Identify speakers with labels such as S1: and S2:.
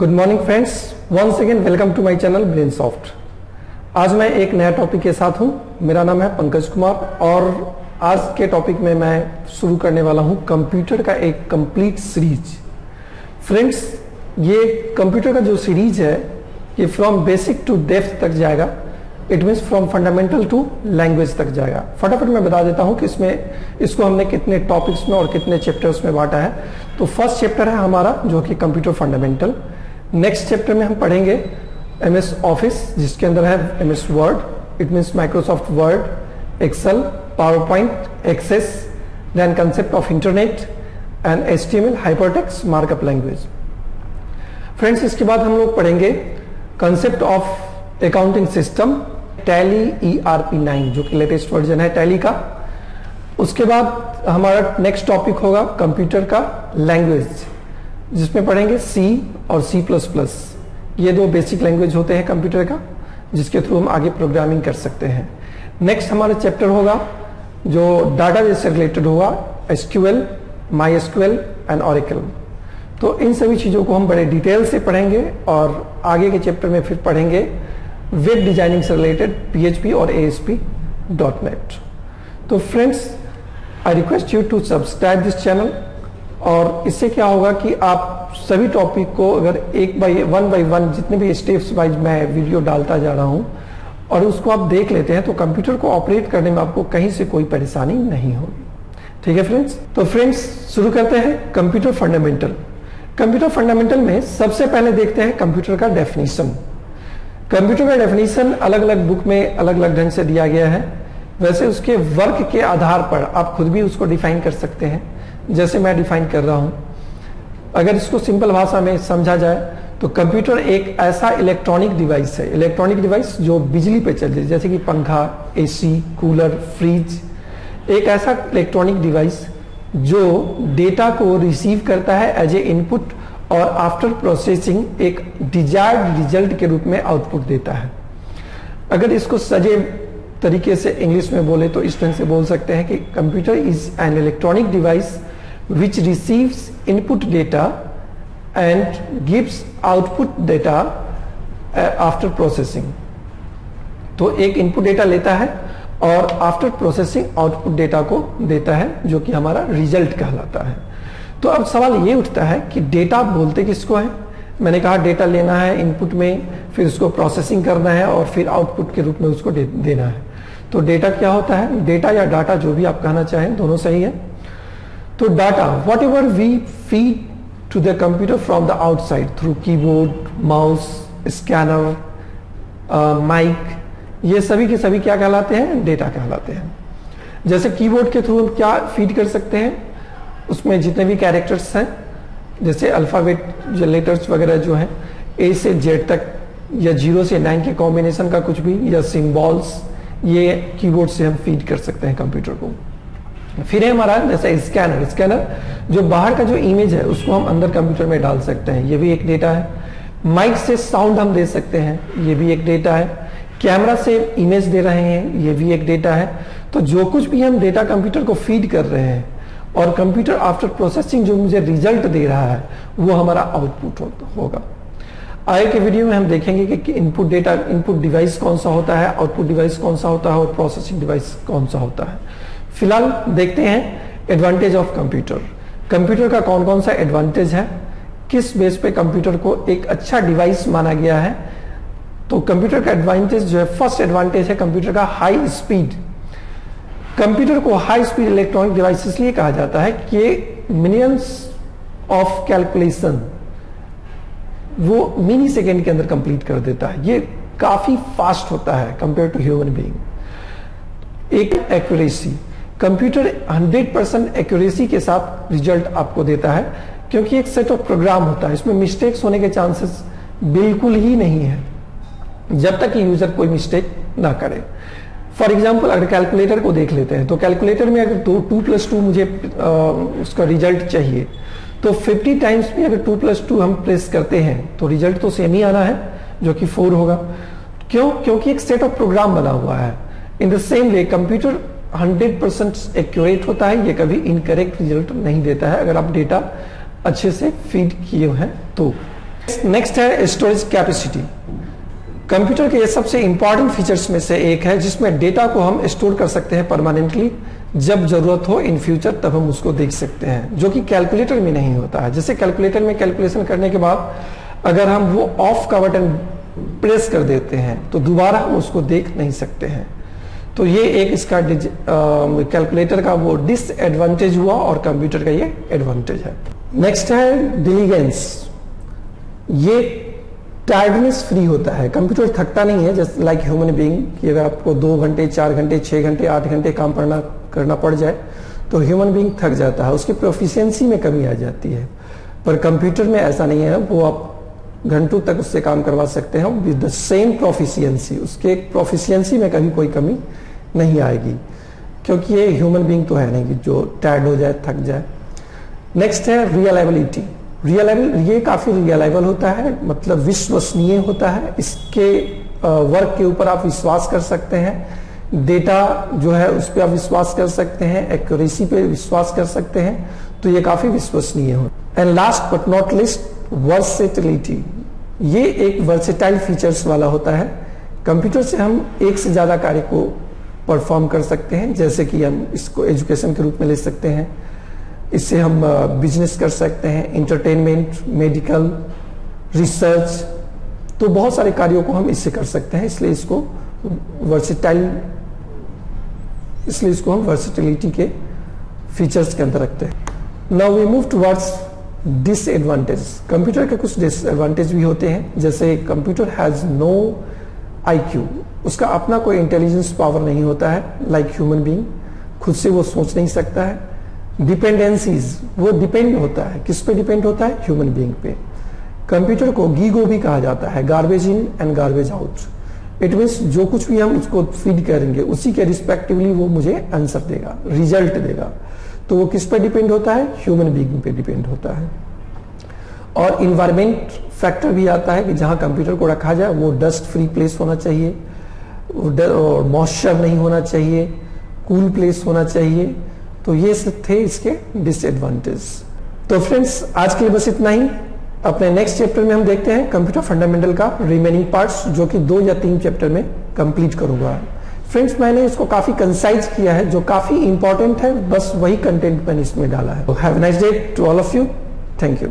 S1: Good morning friends once again welcome to my channel brain soft आज मैं एक नया टॉपिक के साथ हूँ। मेरा नाम है पंकज कुमार और आज के टॉपिक में मैं शुरू करने वाला हूँ कंप्यूटर का एक कंप्लीट सीरीज़ फ्रेंड्स ये कंप्यूटर का जो सीरीज़ है, ये फ्रॉम बेसिक टू डेप्थ तक जाएगा। It means from fundamental to language तक जाएगा। फटाफट मैं बता देता हूँ कि इसमें, इसको हमने कितने टॉपिक्स में और कितने चैप्टर्स में बांटा है। तो फ़र्स्ट चैप्टर है हमारा, जो कि कंप्यूटर फंडामेंटल नेक्स्ट चैप्टर में हम पढ़ेंगे एम एस ऑफ़िस जिसके अंदर है M S word it means Microsoft word excel power point access then concept of internet and H T M L hypertext markup language friends इसके बाद हम लोग पढ़ेंगे concept of accounting system Tally E R P nine जो कि latest version है tally का. उसके बाद हमारा नेक्स्ट टॉपिक होगा कंप्यूटर का लैंग्वेज जिसमें पढ़ेंगे सी और सी प्लस प्लस ये दो बेसिक लैंग्वेज होते हैं कंप्यूटर का, जिसके थ्रू हम आगे प्रोग्रामिंग कर सकते हैं। नेक्स्ट हमारा चैप्टर होगा, जो डाटा से रिलेटेड होगा SQL my SQL and Oracle तो इन सभी चीज़ों को हम बड़े डिटेल से पढ़ेंगे और आगे के चैप्टर में फिर पढ़ेंगे वेब डिज़ाइनिंग से रिलेटेड पीएचपी और ASP.NET तो friends I request you to subscribe this channel और इससे क्या होगा कि आप सभी टॉपिक को अगर एक बाई वन बाई वन जितने भी स्टेप्स वाइज मैं वीडियो डालता जा रहा हूँ और उसको आप देख लेते हैं तो कंप्यूटर को ऑपरेट करने में आपको कहीं से कोई परेशानी नहीं होगी। ठीक है फ्रेंड्स तो फ्रेंड्स शुरू करते हैं कंप्यूटर फंडामेंटल कंप्यूटर फंडामेंटल में सबसे पहले देखते हैं कंप्यूटर का डेफिनेशन कंप्यूटर का डेफिनेशन अलग अलग बुक में अलग अलग ढंग से दिया गया है। वैसे उसके वर्क के आधार पर आप खुद भी उसको डिफाइन कर सकते हैं। जैसे मैं डिफाइन कर रहा हूँ। अगर इसको सिंपल भाषा में समझा जाए तो कंप्यूटर एक ऐसा इलेक्ट्रॉनिक डिवाइस है। इलेक्ट्रॉनिक डिवाइस जो बिजली पे चलती जैसे कि पंखा एसी कूलर फ्रिज एक ऐसा इलेक्ट्रॉनिक डिवाइस जो डेटा को रिसीव करता है एज ए इनपुट और आफ्टर प्रोसेसिंग एक डिजायर्ड रिज़ल्ट के रूप में आउटपुट देता है। अगर इसको सजे तरीके से इंग्लिश में बोले तो इस तरह से बोल सकते हैं कि computer is an electronic device which receives input data and gives output data uh, after processing. तो एक इनपुट डेटा लेता है और आफ्टर प्रोसेसिंग आउटपुट डेटा को देता है जो कि हमारा रिज़ल्ट कहलाता है। तो अब सवाल ये उठता है कि डेटा बोलते किसको है? मैंने कहा डेटा लेना है इनपुट में फिर उसको प्रोसेसिंग करना है और फिर आउटपुट के रूप में उसको दे, देना है। तो डेटा क्या होता है? डेटा या डाटा जो भी आप कहना चाहें दोनों सही है। तो data whatever we feed to the computer from the outside through keyboard mouse scanner mic ये सभी के सभी क्या कहलाते हैं? डेटा कहलाते हैं। जैसे कीबोर्ड के थ्रू हम क्या फ़ीड कर सकते हैं? उसमें जितने भी कैरेक्टर्स हैं, जैसे अल्फ़ाबेट लेटर्स वगैरह जो हैं ए से जेड तक, या ज़ीरो से नाइन के कॉम्बिनेशन का कुछ भी, या सिंबल्स ये कीबोर्ड से हम फ़ीड कर सकते हैं कंप्यूटर को। फिर है हमारा जैसे स्कैनर स्कैनर जो बाहर का जो इमेज है उसको हम अंदर कंप्यूटर में डाल सकते हैं। ये भी एक डेटा है। माइक से साउंड हम दे सकते हैं। ये भी एक डेटा है। कैमरा से इमेज दे रहे हैं। ये भी एक डेटा है। तो जो कुछ भी हम डेटा कंप्यूटर को फ़ीड कर रहे हैं और कंप्यूटर आफ्टर प्रोसेसिंग जो मुझे रिज़ल्ट दे रहा है वो हमारा आउटपुट हो, होगा। आगे के वीडियो में हम देखेंगे कि इनपुट डेटा इनपुट डिवाइस कौन सा होता है आउटपुट डिवाइस कौन सा होता है और प्रोसेसिंग डिवाइस कौन सा होता है। फ़िलहाल देखते हैं एडवांटेज ऑफ़ कंप्यूटर कंप्यूटर का कौन कौन सा एडवांटेज है? किस बेस पे कंप्यूटर को एक अच्छा डिवाइस माना गया है? तो कंप्यूटर का एडवांटेज जो है फ़र्स्ट एडवांटेज है कंप्यूटर का हाई स्पीड कंप्यूटर को हाई स्पीड इलेक्ट्रॉनिक डिवाइस इसलिए कहा जाता है कि मिनियंस ऑफ़ कैलकुलेशन वो मिनी सेकेंड के अंदर कंप्लीट कर देता है। ये काफ़ी फास्ट होता है कंपेयर टू ह्यूमन बीइंग एक एक्यूरेसी कंप्यूटर 100 परसेंट एक्यूरेसी के साथ रिज़ल्ट आपको देता है क्योंकि एक सेट ऑफ़ प्रोग्राम होता है इसमें मिस्टेक्स होने के चांसेस बिल्कुल ही नहीं है जब तक कि यूज़र कोई मिस्टेक ना करे। फॉर एग्ज़ाम्पल अगर कैलकुलेटर को देख लेते हैं तो कैलकुलेटर में अगर दो टू प्लस टू मुझे आ, उसका रिज़ल्ट चाहिए तो 50 टाइम्स भी अगर टू प्लस टू हम प्रेस करते हैं तो रिज़ल्ट तो सेम ही आना है जो कि फोर होगा। क्यों? क्योंकि एक सेट ऑफ़ प्रोग्राम बना हुआ है। In the same way computer 100 percent accurate होता है, ये कभी इनकरेक्ट रिज़ल्ट नहीं देता है। अगर आप डेटा अच्छे से फ़ीड किए हैं तो। नेक्स्ट है स्टोरेज कैपेसिटी कंप्यूटर के ये सबसे इंपॉर्टेंट फीचर्स में से एक है, जिसमें डेटा को हम स्टोर कर सकते हैं परमानेंटली जब ज़रूरत हो इन फ्यूचर तब हम उसको देख सकते हैं, जो कि कैलकुलेटर में नहीं होता है। जैसे कैलकुलेटर में कैलकुलेशन करने के बाद, अगर हम वो ऑफ़ का बटन प्रेस कर देते हैं तो दोबारा हम उसको देख नहीं सकते हैं। तो ये एक इसका कैलकुलेटर का वो डिसएडवांटेज हुआ और कंप्यूटर का ये एडवांटेज है। नेक्स्ट है डिलीगेंस ये टायर्डनेस फ्री होता है। कंप्यूटर थकता नहीं है जस्ट लाइक ह्यूमन बीइंग कि अगर आपको दो घंटे, चार घंटे, छह घंटे, आठ घंटे काम करना करना पड़ जाए तो ह्यूमन बीइंग थक जाता है। उसकी प्रोफिशिएंसी में कमी आ जाती है। पर कंप्यूटर में ऐसा नहीं है, वो आप घंटों तक उससे काम करवा सकते हैं। विद द सेम प्रोफिशियंसी उसके प्रोफिशियंसी में कभी कोई कमी नहीं आएगी। क्योंकि ये ह्यूमन बीइंग तो है नहीं कि जो टायर्ड हो जाए, थक जाए। नेक्स्ट है रियलाइबिलिटी रियलाइबल ये काफ़ी रियलाइबल होता है मतलब विश्वसनीय होता है। इसके वर्क के ऊपर आप विश्वास कर सकते हैं। डेटा जो है, उस पर आप विश्वास कर सकते हैं। एक्यूरेसी पे विश्वास कर सकते हैं। तो ये काफ़ी विश्वसनीय हो। And last but not least versatility ये एक वर्सेटाइल फीचर्स वाला होता है। कंप्यूटर से हम एक से ज़्यादा कार्य को परफॉर्म कर सकते हैं, जैसे कि हम इसको एजुकेशन के रूप में ले सकते हैं। इससे हम बिज़नेस कर सकते हैं इंटरटेनमेंट मेडिकल रिसर्च तो बहुत सारे कार्यों को हम इससे कर सकते हैं। इसलिए इसको वर्सिटाइल इसलिए इसको हम वर्सिटिलिटी के फीचर्स के अंदर रखते हैं। Now we move towards disadvantage computer के कुछ डिसएडवांटेज भी होते हैं। जैसे कंप्यूटर हैज़ नो आईक्यू उसका अपना कोई इंटेलिजेंस पावर नहीं होता है लाइक ह्यूमन बीइंग खुद से वो सोच नहीं सकता है। डिपेंडेंसीज वो डिपेंड होता है। किस पे डिपेंड होता है? ह्यूमन बीइंग पे। कंप्यूटर को गीगो भी कहा जाता है। Garbage in and garbage out it mean जो कुछ भी हम उसको फ़ीड करेंगे, उसी के रिस्पेक्टिवली वो मुझे आंसर देगा रिज़ल्ट देगा। तो वो किस पर डिपेंड होता है? ह्यूमन बीइंग पे डिपेंड होता है। और इन्वायरमेंट फैक्टर भी आता है कि जहाँ कंप्यूटर को रखा जाए, वो डस्ट फ्री प्लेस होना चाहिए और मॉइस्चर नहीं होना चाहिए कूल प्लेस होना चाहिए। तो ये सब थे इसके डिसएडवांटेज तो फ्रेंड्स आज के लिए बस इतना ही। अपने नेक्स्ट चैप्टर में हम देखते हैं कंप्यूटर फंडामेंटल का रिमेनिंग पार्ट्स जो कि दो या तीन चैप्टर में कंप्लीट करूँगा। फ्रेंड्स, मैंने इसको काफ़ी कंसाइज किया है, जो काफ़ी इंपॉर्टेंट है, बस वही कंटेंट मैंने इसमें डाला है। Have nice day to all of you thank you